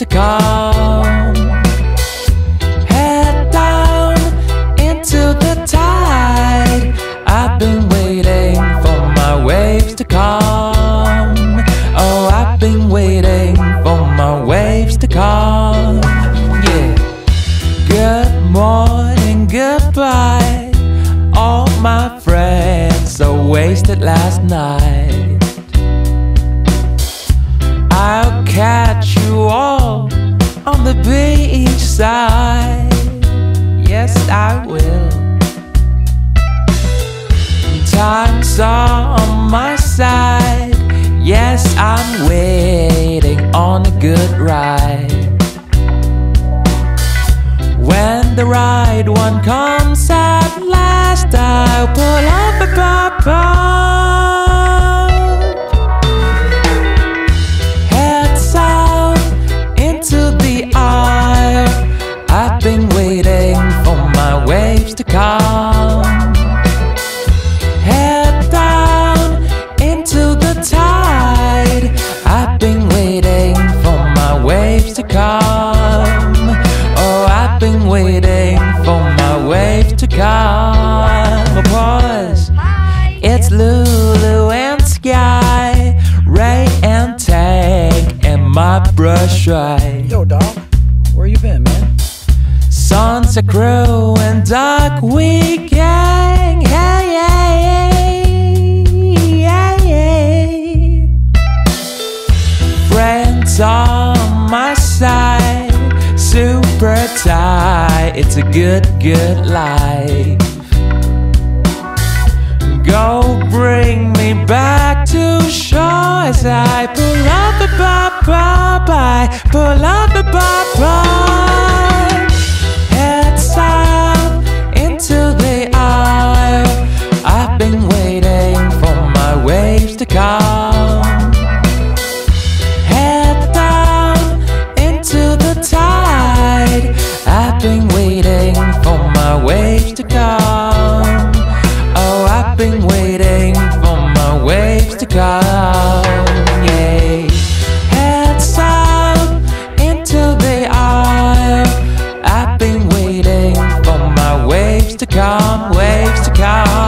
to come. Head down into the tide. I've been waiting for my waves to come. Oh, I've been waiting for my waves to come. Yeah. Good morning, goodbye. All my friends so wasted last night. Catch you all on the beach side. Yes, I will. Time's on my side. Yes, I'm waiting on a good ride. When the right one comes at last, I'll pull up a pop waves to come. Head down into the tide. I've been waiting for my waves to come. Oh, I've been waiting for my waves to come. Oh, pause. It's Lulu and Skye, Ray and Tank, and my brah Shuai. Sunset Crew and Duckweed Gang. Hey, hey. Friends on my side, super tight. It's a good, good life. Go bring my waves to come. Oh, I've been waiting for my waves to come. Yeah. Heads up into the aisle. I've been waiting for my waves to come, waves to come.